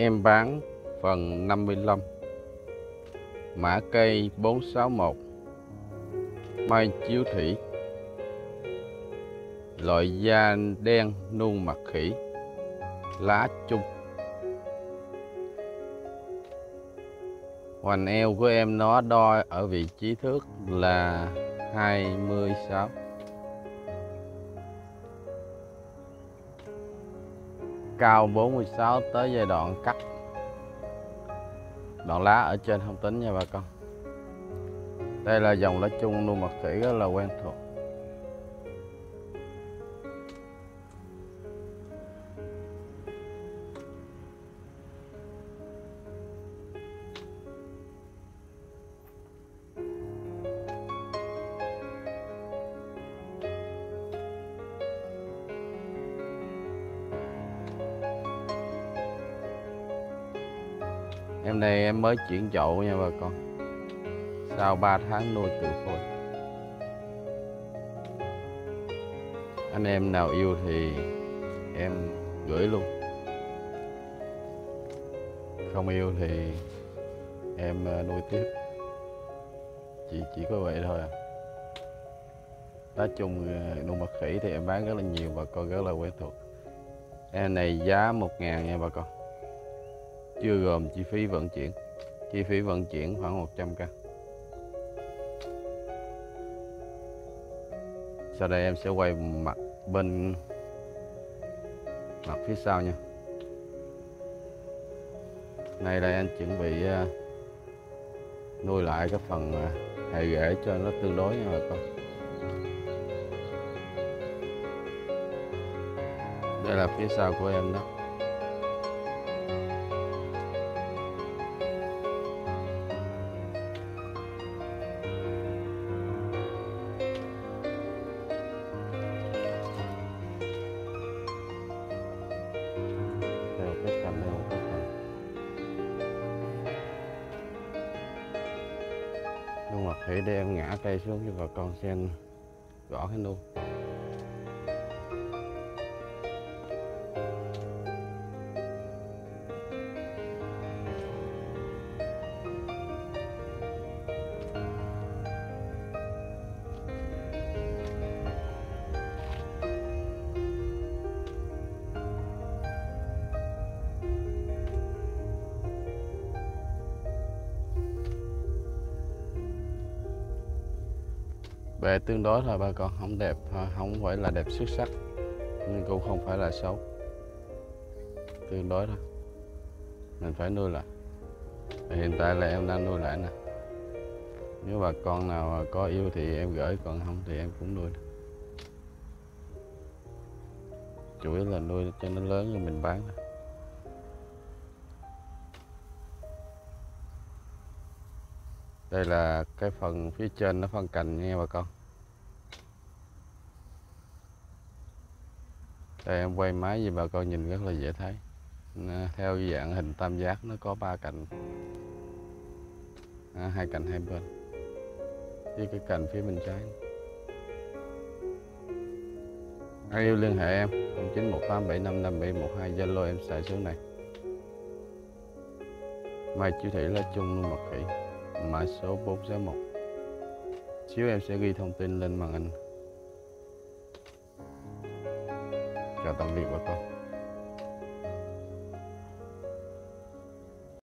Em bán phần 55 Mã cây 461 Mai chiếu thủy. Loại da đen nuông mặt khỉ. Lá chung. Hoành eo của em nó đo ở vị trí thước là 26 Cao 46 tới giai đoạn cắt. Đoạn lá ở trên không tính nha bà con. Đây là dòng lá chung nuôi mật kỹ rất là quen thuộc. Em này em mới chuyển chậu nha bà con. Sau 3 tháng nuôi tự phôi Anh em nào yêu thì em gửi luôn. Không yêu thì em ờ, nuôi tiếp. Chỉ chỉ có vậy thôi à. Nói chung ờ, nuôi mật khỉ thì em bán rất là nhiều bà con rất là quen thuộc. Em này giá 1 ngàn nha bà con chưa gồm chi phí vận chuyển. Chi phí vận chuyển khoảng 100k sau đây em sẽ quay mặt bên mặt phía sau nha. Này là anh chuẩn bị à, nuôi lại cái phần à, hệ rễ cho nó tương đối nha bà con. Đây là phía sau của em đó. Thể đem để em ngã cây xuống cho bà con xem rõ cái nu về tương đối thôi bà con, không đẹp không phải là đẹp xuất sắc, nhưng cũng không phải là xấu. Tương đối thôi. Mình phải nuôi lại. Hiện tại là em đang nuôi lại nè. Nếu bà con nào có yêu thì em gửi, còn không thì em cũng nuôi chủ yếu là nuôi cho nó lớn rồi mình bán thôi đây là cái phần phía trên nó phân cành nha bà con. Đây em quay máy gì bà con nhìn rất là dễ thấy. Theo dạng hình tam giác nó có ba cành. À, hai cành hai bên. Với cái cành phía bên trái. Ai yêu liên hệ em? 0918755712 Zalo em xài số này. Mai Chiếu Thị là chung luôn mật khỉ mã số 461 Xíu em sẽ ghi thông tin lên màn hình. Chào tạm biệt bà con.